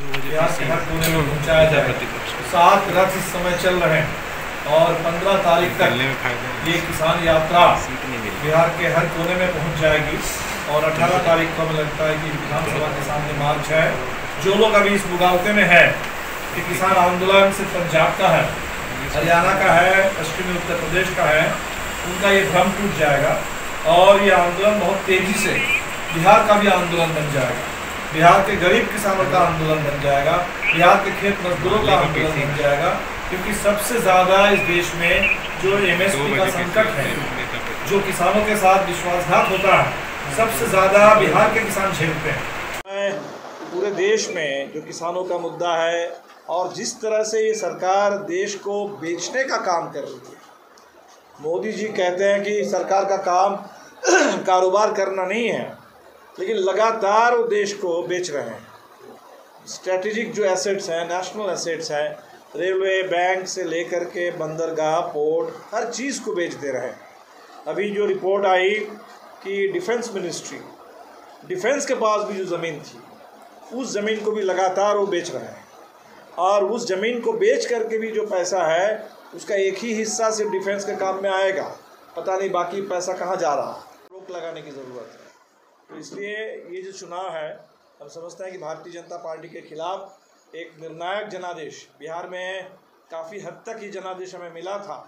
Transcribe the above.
पहुँचाया जाए। सात रथ इस समय चल रहे हैं और पंद्रह तारीख तक में ये किसान यात्रा बिहार के हर कोने में पहुँच जाएगी और 18 तारीख को हमें लगता है कि विधानसभा के सामने मार्च है। जो लोग अभी इस मुगावते में है कि किसान आंदोलन सिर्फ़ पंजाब का है हरियाणा का है पश्चिमी उत्तर प्रदेश का है उनका ये भ्रम टूट जाएगा और ये आंदोलन बहुत तेज़ी से बिहार का भी आंदोलन बन जाएगा। बिहार के गरीब किसानों का आंदोलन बन जाएगा बिहार के खेत मजदूरों का आंदोलन बन जाएगा क्योंकि सबसे ज़्यादा इस देश में जो एमएसपी का संकट है जो किसानों के साथ विश्वासघात होता है सबसे ज़्यादा बिहार के किसान झेलते हैं। पूरे देश में जो किसानों का मुद्दा है और जिस तरह से ये सरकार देश को बेचने का काम कर रही है मोदी जी कहते हैं कि सरकार का काम कारोबार करना नहीं है। लेकिन लगातार वो देश को बेच रहे हैं। स्ट्रेटेजिक जो एसेट्स हैं नेशनल एसेट्स हैं रेलवे बैंक से लेकर के बंदरगाह पोर्ट हर चीज़ को बेच दे रहे हैं। अभी जो रिपोर्ट आई कि डिफेंस मिनिस्ट्री डिफेंस के पास भी जो ज़मीन थी, उस ज़मीन को भी लगातार वो बेच रहे हैं। और उस ज़मीन को बेच करके भी जो पैसा है, उसका एक ही हिस्सा सिर्फ़ डिफेंस के काम में आएगा। पता नहीं बाकी पैसा कहाँ जा रहा। रोक लगाने की ज़रूरत है। तो इसलिए ये जो चुनाव है, हम समझते हैं कि भारतीय जनता पार्टी के खिलाफ एक निर्णायक जनादेश बिहार में काफ़ी हद तक ये जनादेश हमें मिला था।